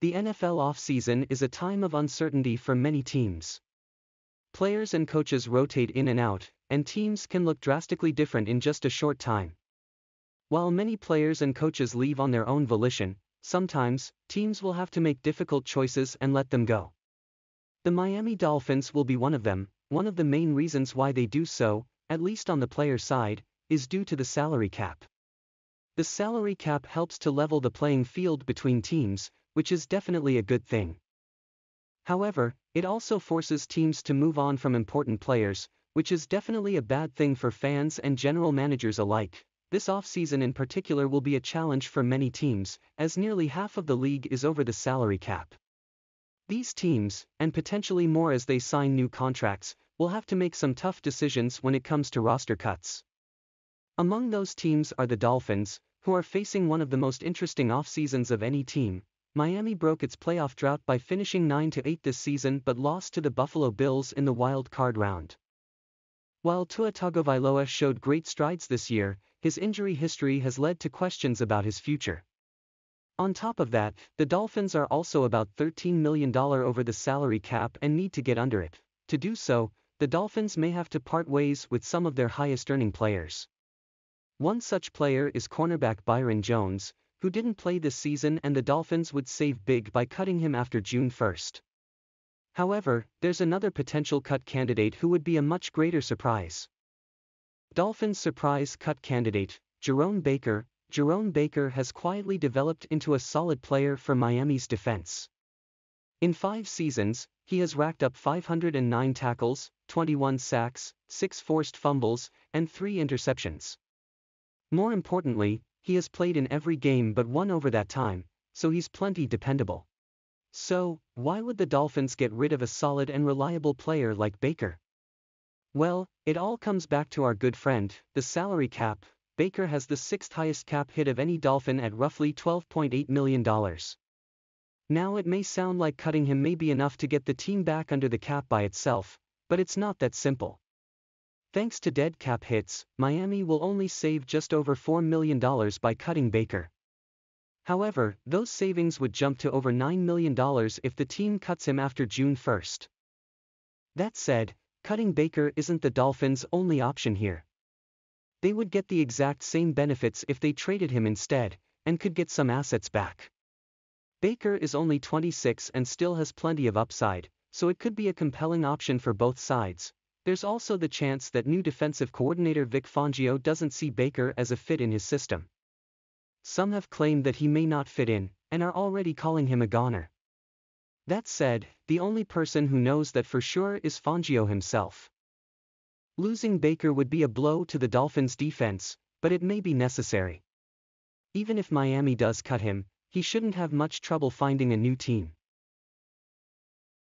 The NFL offseason is a time of uncertainty for many teams. Players and coaches rotate in and out, and teams can look drastically different in just a short time. While many players and coaches leave on their own volition, sometimes, teams will have to make difficult choices and let them go. The Miami Dolphins will be one of them, one of the main reasons why they do so, at least on the player side, is due to the salary cap. The salary cap helps to level the playing field between teams, which is definitely a good thing. However, it also forces teams to move on from important players, which is definitely a bad thing for fans and general managers alike. This offseason in particular will be a challenge for many teams, as nearly half of the league is over the salary cap. These teams, and potentially more as they sign new contracts, will have to make some tough decisions when it comes to roster cuts. Among those teams are the Dolphins, who are facing one of the most interesting off seasons of any team. Miami broke its playoff drought by finishing 9-8 this season but lost to the Buffalo Bills in the wild card round. While Tua Tagovailoa showed great strides this year, his injury history has led to questions about his future. On top of that, the Dolphins are also about $13 million over the salary cap and need to get under it. To do so, the Dolphins may have to part ways with some of their highest earning players. One such player is cornerback Byron Jones, who didn't play this season and the Dolphins would save big by cutting him after June 1st. However, there's another potential cut candidate who would be a much greater surprise. Dolphins surprise cut candidate, Jerome Baker. Jerome Baker has quietly developed into a solid player for Miami's defense. In five seasons, he has racked up 509 tackles, 21 sacks, 6 forced fumbles, and 3 interceptions. More importantly, he has played in every game but one over that time, so he's plenty dependable. So, why would the Dolphins get rid of a solid and reliable player like Baker? Well, it all comes back to our good friend, the salary cap. Baker has the sixth highest cap hit of any Dolphin at roughly $12.8 million. Now it may sound like cutting him may be enough to get the team back under the cap by itself, but it's not that simple. Thanks to dead cap hits, Miami will only save just over $4 million by cutting Baker. However, those savings would jump to over $9 million if the team cuts him after June 1st. That said, cutting Baker isn't the Dolphins' only option here. They would get the exact same benefits if they traded him instead, and could get some assets back. Baker is only 26 and still has plenty of upside, so it could be a compelling option for both sides, there's also the chance that new defensive coordinator Vic Fangio doesn't see Baker as a fit in his system. Some have claimed that he may not fit in, and are already calling him a goner. That said, the only person who knows that for sure is Fangio himself. Losing Baker would be a blow to the Dolphins' defense, but it may be necessary. Even if Miami does cut him, he shouldn't have much trouble finding a new team.